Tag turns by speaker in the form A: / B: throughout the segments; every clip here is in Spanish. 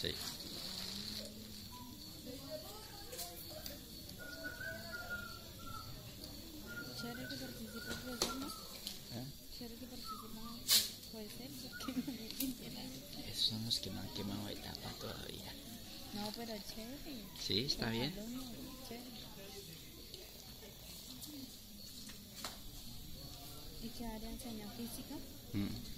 A: Sí.
B: Chévere que participe el ¿no?
A: ¿Eh?
B: Chévere que participe puede ser, porque no me.
A: Esos son los que no han quemado etapa todavía.
B: No, pero chévere.
A: Sí, está bien.
B: ¿Y qué área enseña física?
A: Mm.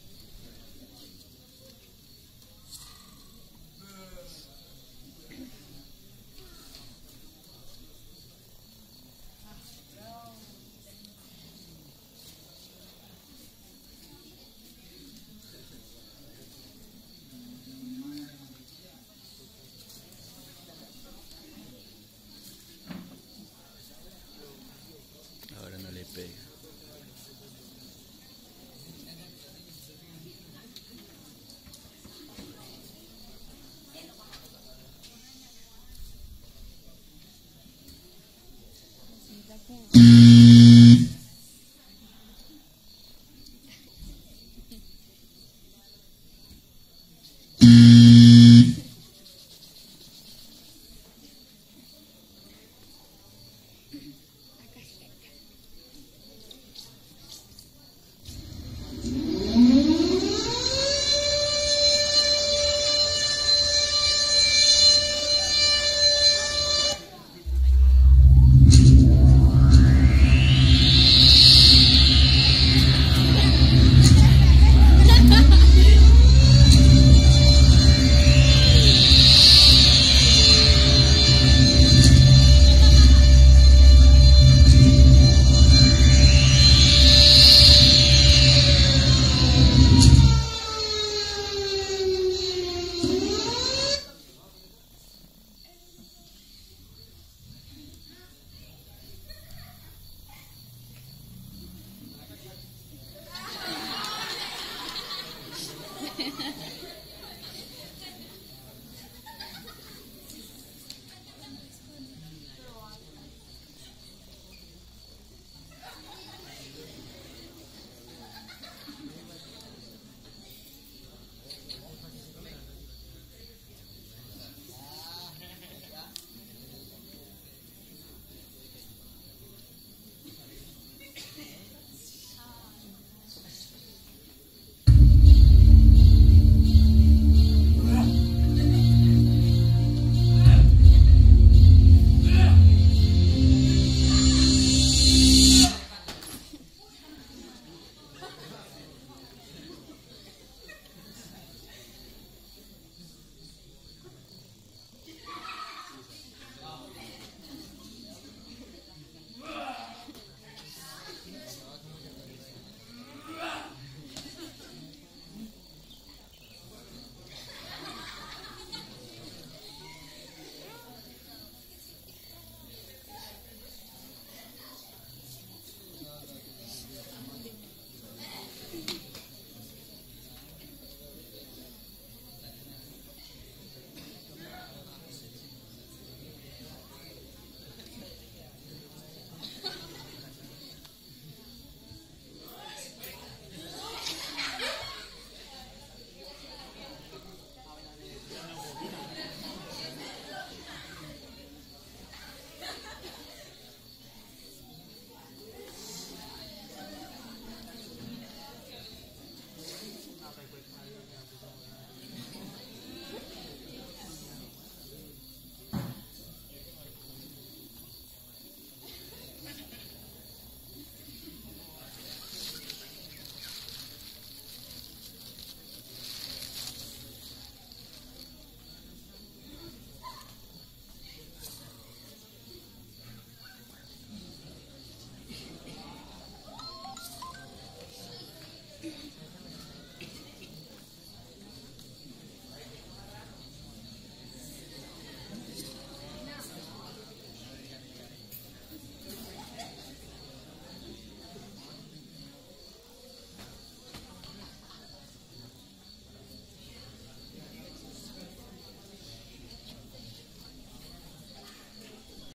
B: Mm-hmm.